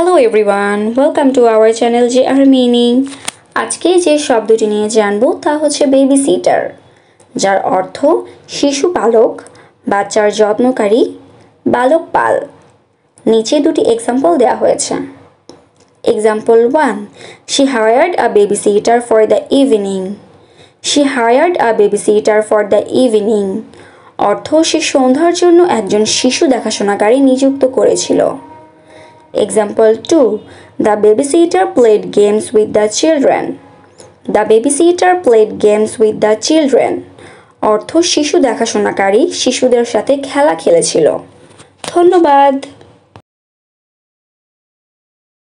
Hello everyone welcome to our channel যে আর meaning আজকে যে শব্দটি নিয়ে জানব তা হচ্ছে বেবি সিটার যার অর্থ শিশু পালক বাচ্চার যত্নকারী বালক পাল। নিচে দুটি এক্সাম্পল দেওয়া হয়েছে। Example one she hired a baby sitter for the evening she hired a baby sitter for the evening অর্থ, সে সন্ধ্যার জন্য একজন শিশু দেখাশোনাকারী নিযুক্ত করেছিল। Example two the babysitter played games with the children the babysitter played games with the children অর্থ শিশু দেখাশোনাকারী শিশুদের সাথে খেলা খেলেছিল। ধন্যবাদ।